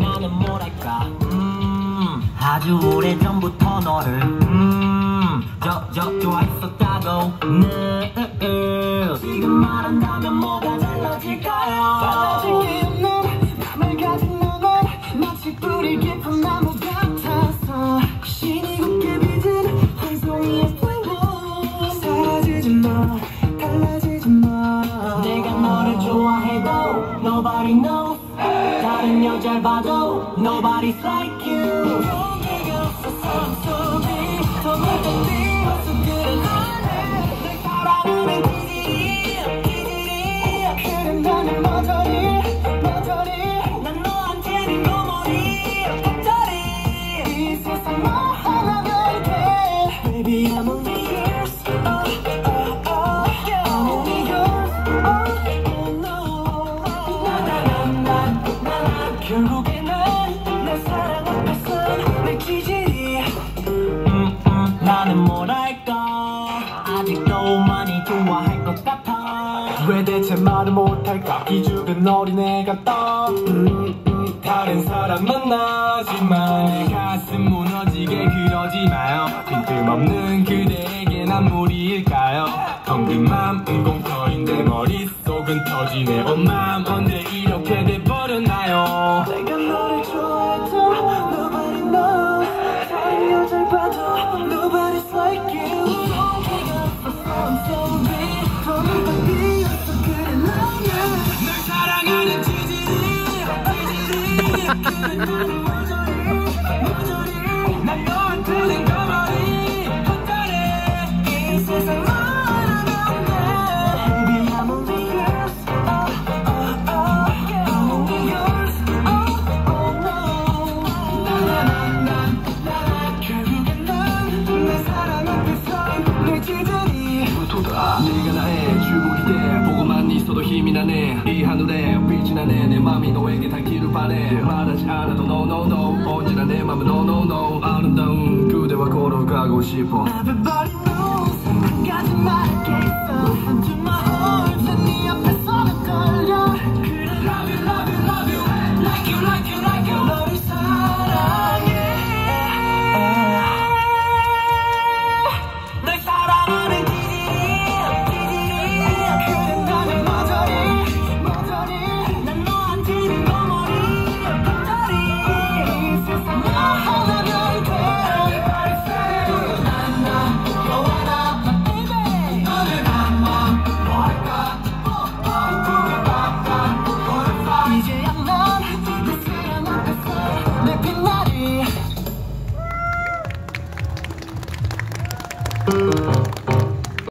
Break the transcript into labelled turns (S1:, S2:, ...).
S1: 나는 뭐랄까? 음 아주 오래전부터 너를 음 저 저 좋아했었다고. 네 지금 말한다면 뭐가 Nobody knows 다른 여자를 봐도 Nobody's like you
S2: 용기가 없어 사람 속이 더 멀던 비어서 그래 나는 널 사랑하는 기질이 기질이 그래 나는 머저리 머저리
S1: 난 너한테는 너머리 겉절이
S2: 이 세상 뭐 하나면 돼 Baby I'm only 결국에 난내 사랑 앞에선 내 기질이.
S1: 음, 음, 나는 뭐랄까? 아직도 많이 좋아할 것 같아.
S2: 왜 대체 말을 못할까? 기죽은 어린애 같다 음, 음, 다른 사람 만나지만 내 가슴 무너지게 그러지 마요. 빈틈없는 그대에게 난 무리일까요? 텅빈 맘은 공터인데 머릿속은 터지네. 온맘 언제 이렇게 돼 사랑하는 지질이 지질이 なしがない中国来て僕マ
S3: ンにその日みなねいいはぬでピーチなねねマミの上げたきるパレまだしあなたノーノーノーオンジなねまむノーノーノーあるんだう。んグーではこのかごしぽ
S2: Everybody knows Música